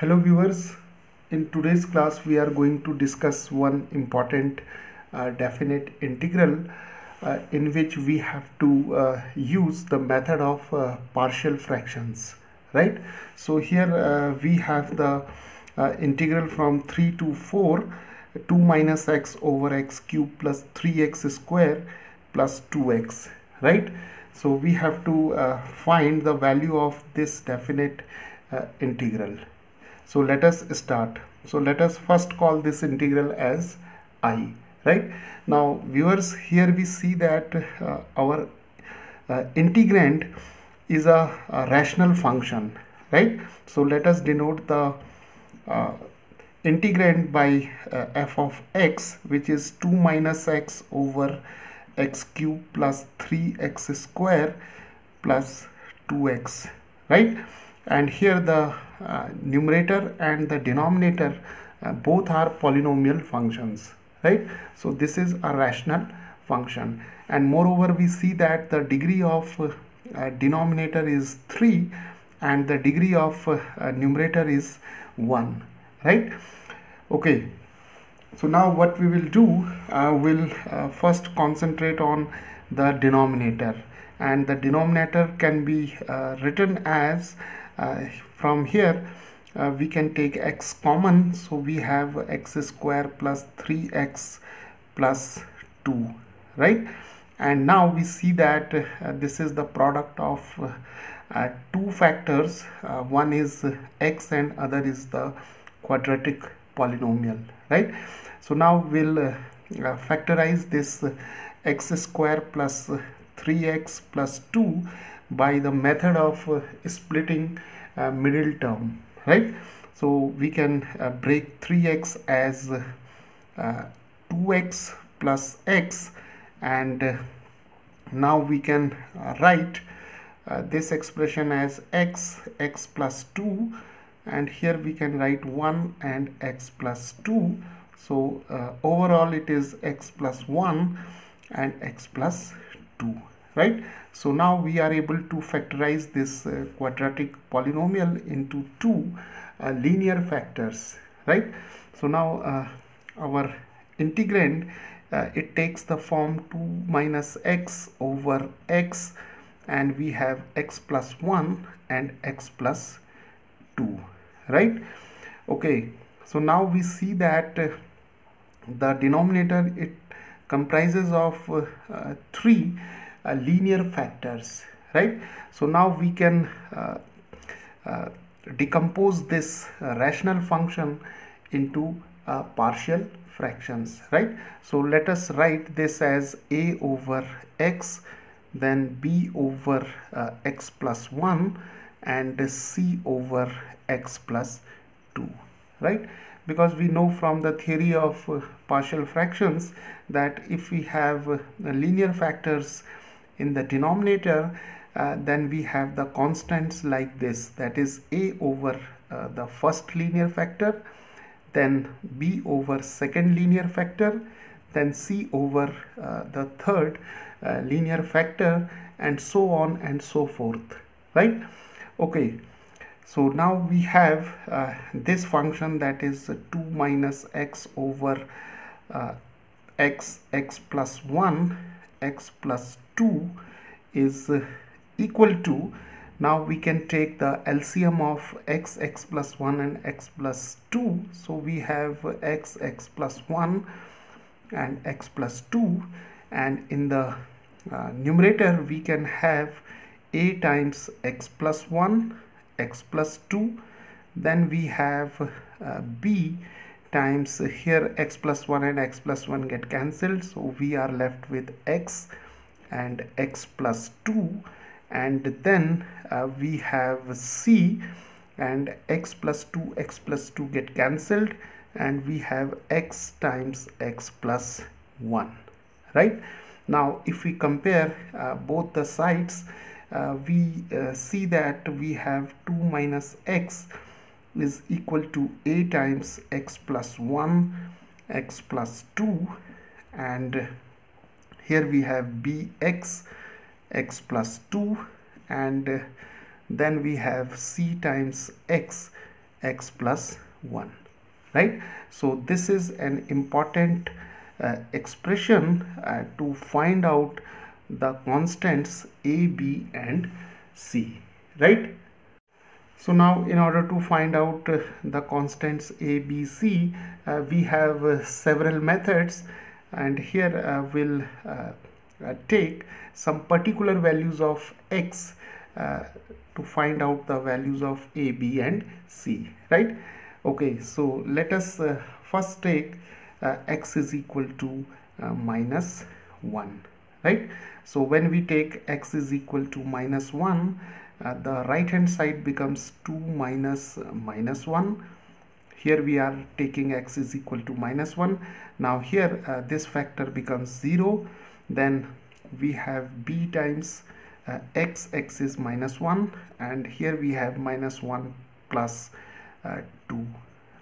Hello viewers, in today's class we are going to discuss one important uh, definite integral uh, in which we have to uh, use the method of uh, partial fractions right? So here uh, we have the uh, integral from 3 to 4 2 minus x over x cube plus 3x square plus 2x right? So we have to find the value of this definite integral so let us start. So let us first call this integral as i right? Now viewers here we see that uh, our uh, integrand is a, a, rational function right? So let us denote the uh, integrand by uh, f of x which is 2 minus x over x cube plus 3x square plus 2x right and here the uh, numerator and the denominator uh, both are polynomial functions right? So this is a rational function. And moreover we see that the degree of uh, denominator is 3 and the degree of uh, numerator is 1 right? Okay. So now what we will do uh, will uh, first concentrate on the denominator. And the denominator can be uh, written as uh, from here uh, we can take x common. So we have x square plus 3x plus 2 right? And now we see that uh, this is the product of uh, uh two factors. Uh, one is x and other is the quadratic polynomial right? So now we'll uh, factorize this x square plus 3x plus 2 by the method of splitting middle term right? So we can uh, break 3x as uh, 2x plus x and uh, now we can uh, write uh, this expression as x x plus 2 and here we can write 1 and x plus 2 so uh, overall it is x plus 1 and x plus 2 right? So now we are able to factorize this uh, quadratic polynomial into two uh, linear factors right? So now uh, our integrand uh, it takes the form 2 minus x over x and we have x plus 1 and x plus 2 right? Okay so now we see that uh, the denominator it comprises of uh, three uh, linear factors right? So now we can uh, uh, decompose this rational function into partial fractions right? So let us write this as a over x then b over uh, x plus 1 and c over x plus 2 right? Because we know from the theory of uh, partial fractions that if we have uh, linear factors in the denominator uh, then we have the constants like this. That is a over uh, the first linear factor then b over second linear factor then c over uh, the third uh, linear factor and so on and so forth right? Okay so now we have uh, this function that is 2 minus x over uh, x x plus 1 x plus 2 is uh, equal to now we can take the LCM of x x plus 1 and x plus 2 so we have x x plus 1 and x plus 2 and in the uh, numerator we can have a times x plus 1 x plus 2 then we have uh, b times here x plus 1 and x plus 1 get cancelled. So we are left with x and x plus 2 and then uh, we have c and x plus 2 x plus 2 get cancelled and we have x times x plus 1 right? Now if we compare uh, both the sides uh, we uh, see that we have 2 minus x is equal to a times x plus 1 x plus 2 and here we have bx x plus 2 and then we have c times x x plus 1 right? So this is an important uh, expression uh, to find out the constants a b and c right? So now in order to find out uh, the constants a b c uh, we have uh, several methods and here uh, we'll take some particular values of x to find out the values of a b and c right? Okay so let us uh, first take uh, x is equal to uh, minus 1 right? So when we take x is equal to minus 1 uh, the right hand side becomes 2 minus uh, minus 1 here we are taking x is equal to minus 1 now here uh, this factor becomes 0 then we have b times x x is minus 1 and here we have minus 1 plus uh, 2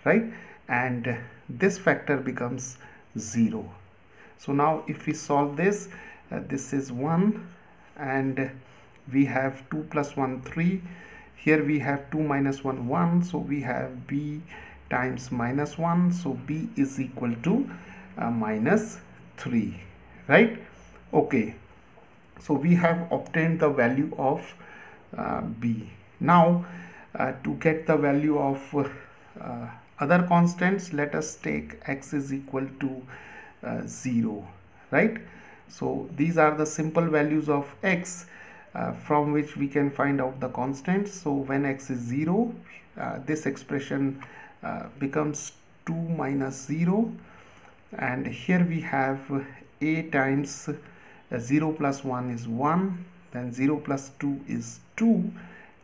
right? And this factor becomes 0 so now if we solve this uh, this is 1 and we have 2 plus 1 3 here we have 2 minus 1 1 so we have b times minus 1 so b is equal to uh, minus 3 right? Okay so we have obtained the value of uh, b. Now uh, to get the value of uh, other constants let us take x is equal to uh, 0 right? So these are the simple values of x uh, from which we can find out the constants. So when x is 0 uh, this expression uh, becomes 2 minus 0 and here we have a times uh, 0 plus 1 is 1 then 0 plus 2 is 2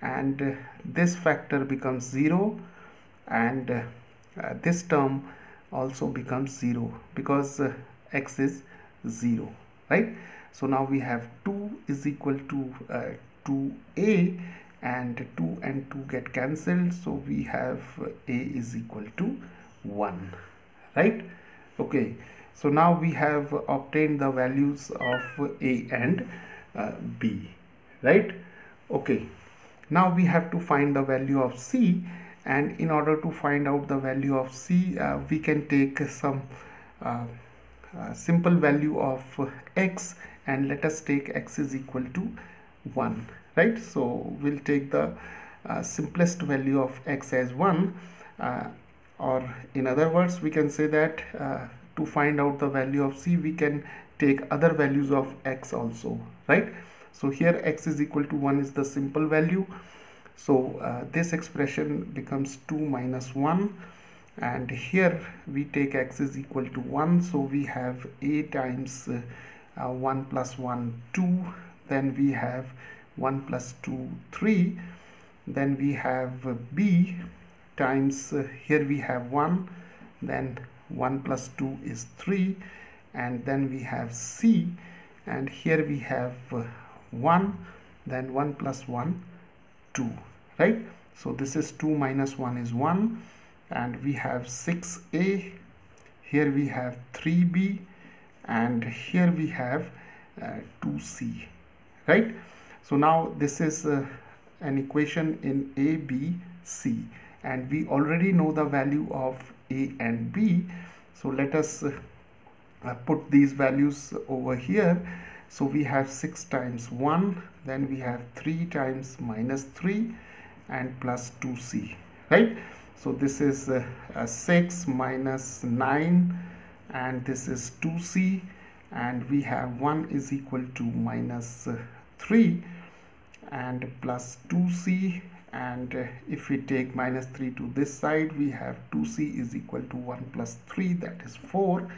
and uh, this factor becomes 0 and uh, this term also becomes 0 because uh, x is 0 right? So now we have 2 is equal to uh, 2a and 2 and 2 get cancelled so we have a is equal to 1 right? Okay so now we have obtained the values of a and uh, b right? Okay now we have to find the value of c and in order to find out the value of c uh, we can take some uh, uh, simple value of x and let us take x is equal to 1 right? So we'll take the uh, simplest value of x as 1 uh, or in other words we can say that uh, to find out the value of c we can take other values of x also right? So here x is equal to 1 is the simple value. So uh, this expression becomes 2 minus 1 and here we take x is equal to 1 so we have a times uh, 1 plus 1 2 then we have 1 plus 2 3 then we have b times uh, here we have 1 then 1 plus 2 is 3 and then we have c. And here we have uh, 1 then 1 plus 1 2 right? So this is 2 minus 1 is 1 and we have 6a here we have 3b and here we have uh, 2c right so now this is uh, an equation in a b c. And we already know the value of a and b. So let us uh, put these values over here. So we have 6 times 1 then we have 3 times minus 3 and plus 2c right? So this is uh, uh, 6 minus 9 and this is 2c and we have 1 is equal to minus, uh, 3 and plus 2c and uh, if we take minus 3 to this side we have 2c is equal to 1 plus 3 that is 4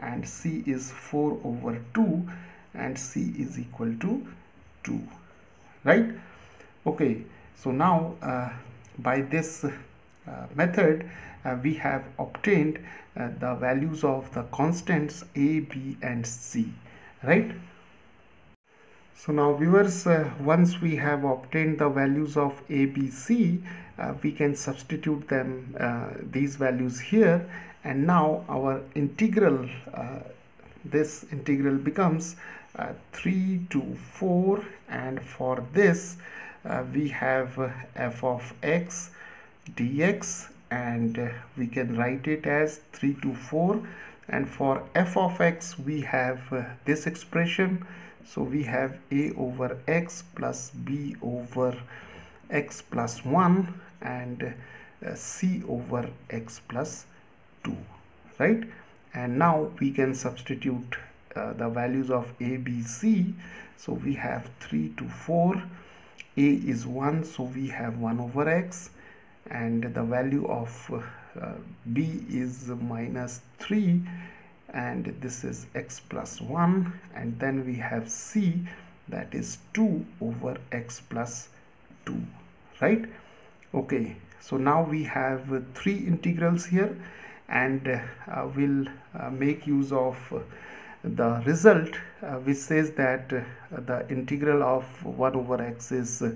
and c is 4 over 2 and c is equal to 2 right? Okay so now uh, by this uh, method uh, we have obtained uh, the values of the constants a b and c right so now viewers uh, once we have obtained the values of a b c uh, we can substitute them uh, these values here. And now our integral this integral becomes 3 to 4 and for this uh, we have f of x dx. And uh, we can write it as 3 to 4 and for f of x we have uh, this expression so we have a over x plus b over x plus 1 and uh, c over x plus 2 right? And now we can substitute uh, the values of a b c. So we have 3 to 4 a is 1 so we have 1 over x. And the value of uh, b is minus 3 and this is x plus 1 and then we have c that is 2 over x plus 2 right? Okay so now we have uh, three integrals here and uh, we'll uh, make use of the result uh, which says that uh, the integral of 1 over x is uh,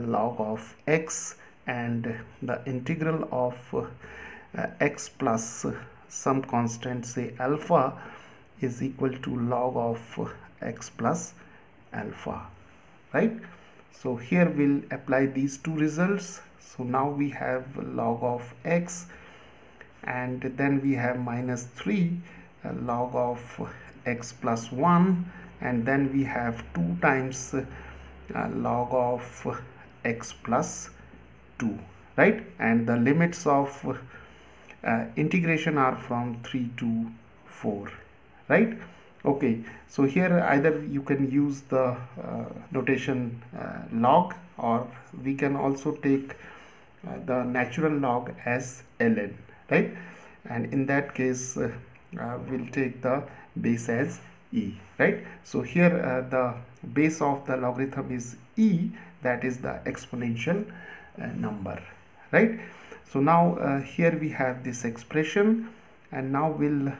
log of x and the integral of x plus some constant say alpha is equal to log of x plus alpha right? So here we'll apply these two results. So now we have log of x and then we have minus 3 uh, log of x plus 1 and then we have 2 times uh, log of x plus 2 right? And the limits of uh, integration are from 3 to 4 right? Okay so here either you can use the uh, notation uh, log or we can also take uh, the natural log as ln right? And in that case uh, we'll take the base as e right? So here the base of the logarithm is e that is the exponential number right? So now uh, here we have this expression and now we'll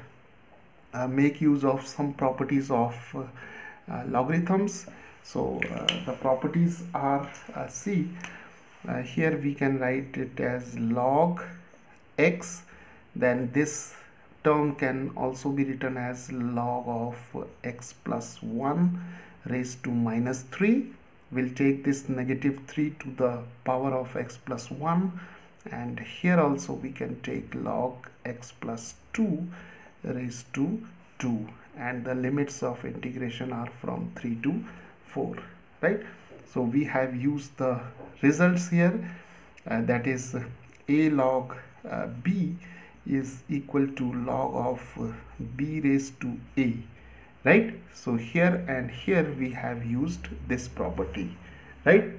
uh, make use of some properties of uh, uh logarithms. So uh, the properties are see uh, here we can write it as log x. Then this term can also be written as log of x plus 1 raised to minus 3 we'll take this negative 3 to the power of x plus 1 and here also we can take log x plus 2 raised to 2 and the limits of integration are from 3 to 4 right? So we have used the results here. Uh, that is a log uh, b is equal to log of uh, b raised to a right? So here and here we have used this property. Right?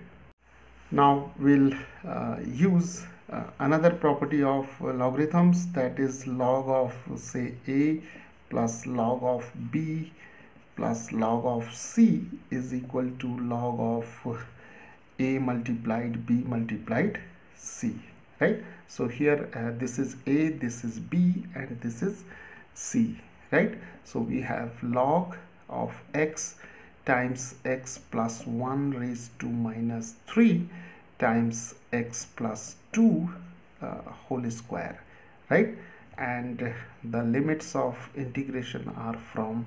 Now we'll uh, use uh, another property of logarithms that is log of say a plus log of b plus log of c is equal to log of a multiplied b multiplied c. Right? So here uh, this is a this is b and this is c right? So we have log of x times x plus 1 raised to minus 3 times x plus 2 uh, whole square right? And the limits of integration are from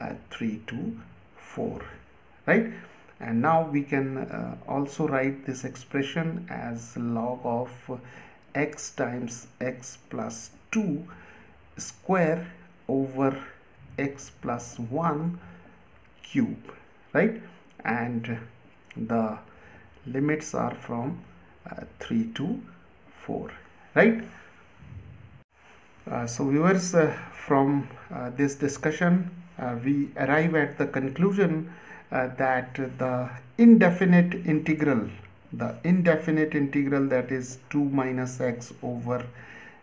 uh, 3 to 4 right? And now we can uh, also write this expression as log of x times x plus 2 square over x plus 1 cube right? And the limits are from uh, 3 to 4 right? Uh, so viewers uh, from uh, this discussion uh, we arrive at the conclusion uh, that the indefinite integral the indefinite integral that is 2 minus x over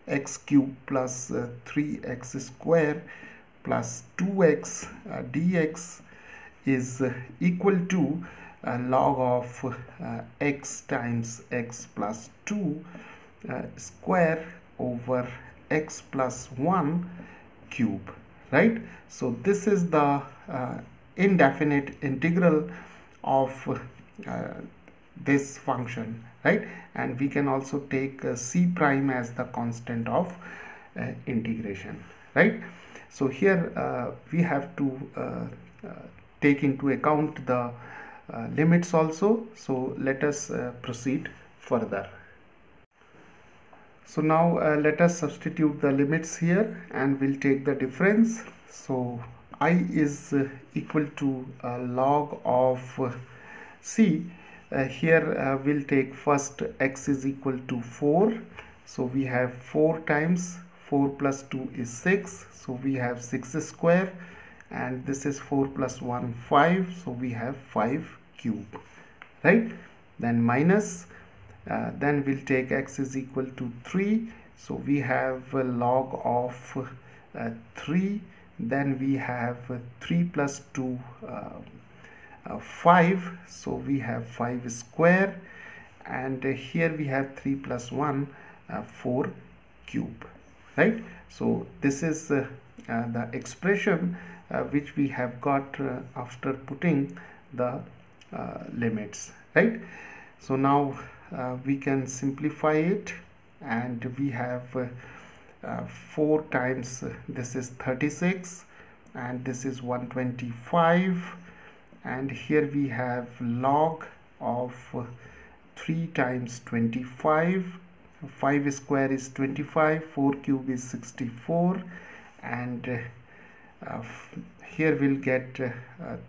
x cube plus 3x square plus 2x dx is equal to uh, log of uh, x times x plus 2 uh, square over x plus 1 cube right? So this is the uh, indefinite integral of uh, this function right? And we can also take uh, c prime as the constant of integration right? So here we have to take into account the uh, limits also. So let us uh, proceed further. So now uh, let us substitute the limits here and we'll take the difference. So i is uh, equal to uh, log of uh, c. uh, here uh, we'll take first x is equal to 4 so we have 4 times 4 plus 2 is 6 so we have 6 square and this is 4 plus 1 5 so we have 5 cube right? Then minus uh, then we'll take x is equal to 3 so we have a log of uh, 3 then we have 3 plus 2 uh, uh, 5 so we have 5 square and here we have 3 plus 1 uh, 4 cube right? So this is uh, the expression which we have got after putting the limits right? So now uh, we can simplify it and we have uh, uh, 4 times this is 36 and this is 125 and here we have log of 3 times 25 5 square is 25 4 cube is 64 and uh, here we'll get uh,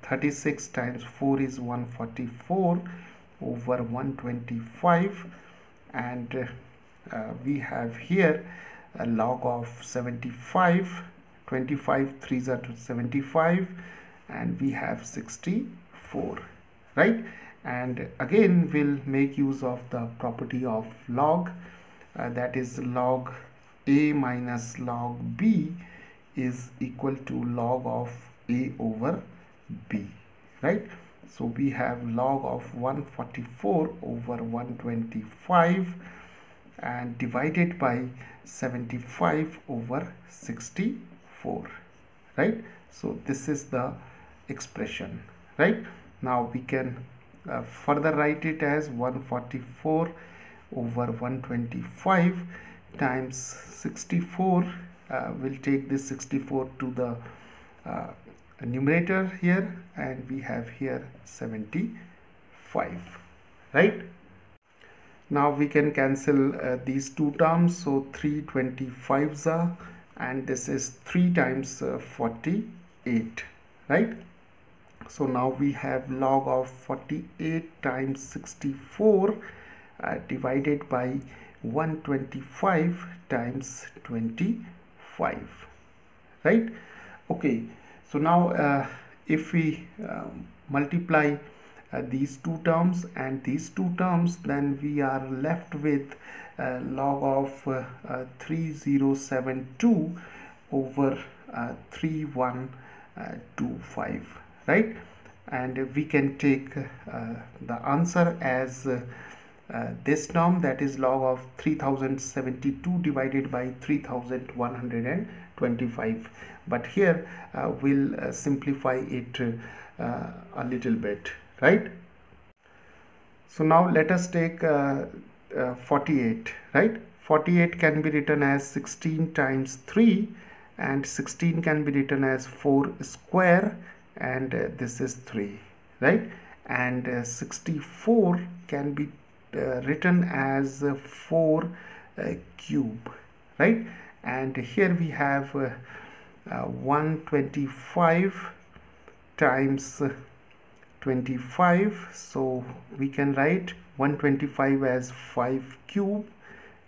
36 times 4 is 144 over 125 and uh, we have here a log of 75 25 3s are to 75 and we have 64 right? And again we'll make use of the property of log uh, that is log a minus log b is equal to log of a over b right? So we have log of 144 over 125 and divided by 75 over 64 right? So this is the expression right? Now we can uh, further write it as 144 over 125 times 64 uh, we'll take this 64 to the uh, numerator here and we have here 75 right? Now we can cancel uh, these two terms so 325s are and this is 3 times uh, 48 right so now we have log of 48 times 64 uh, divided by 125 times 25 right? Okay so now uh, if we um, multiply uh, these two terms and these two terms then we are left with uh, log of uh, uh, 3072 over uh, 3125 right? And we can take the answer as uh, this term that is log of 3072 divided by 3125 but here uh, we'll uh, simplify it uh, a little bit right? So now let us take uh, 48 right? 48 can be written as 16 times 3 and 16 can be written as 4 square and this is 3 right? And 64 can be uh, written as 4 uh, cube right? And here we have uh, 125 times 25 so we can write 125 as 5 cube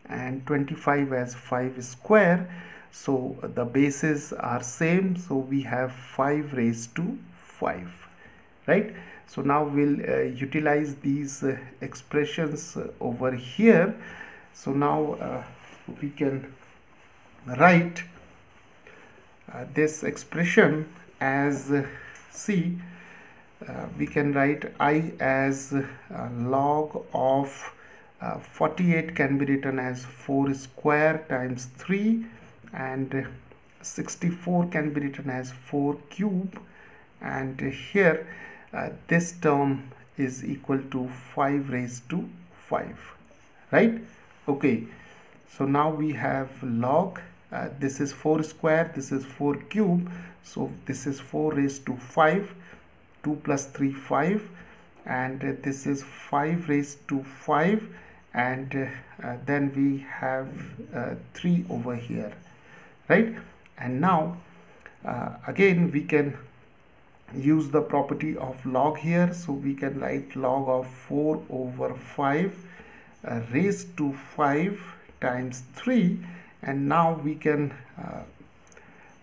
and 25 as 5 square. So the bases are same. So we have 5 raised to 5 right? So now we'll uh, utilize these uh, expressions uh, over here. So now uh, we can write uh, this expression as uh, c. We can write i as log of 48 can be written as 4 square times 3 and 64 can be written as 4 cube and here uh, this term is equal to 5 raised to 5 right? Okay so now we have log. Uh, this is 4 square this is 4 cube. So this is 4 raised to 5 2 plus 3 5 and uh, this is 5 raised to 5 and uh, then we have uh, 3 over here right? And now uh, again we can use the property of log here. So we can write log of 4 over 5 uh, raised to 5 times 3 and now we can uh,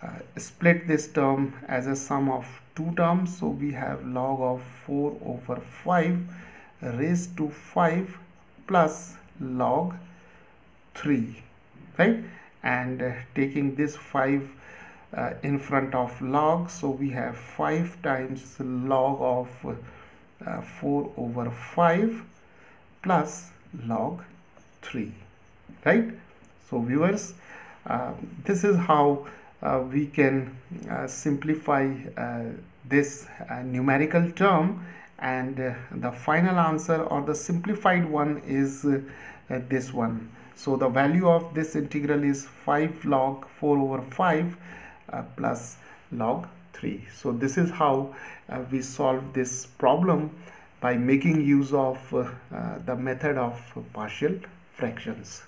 uh, split this term as a sum of two terms. So we have log of 4 over 5 raised to 5 plus log 3 right? And uh, taking this 5 uh, in front of log. So we have 5 times log of uh, 4 over 5 plus log 3 right? So viewers uh, this is how uh, we can uh, simplify uh, this numerical term. And the final answer or the simplified one is this one. So the value of this integral is 5 log 4 over 5 uh, plus log 3 so this is how uh, we solve this problem by making use of uh, the method of partial fractions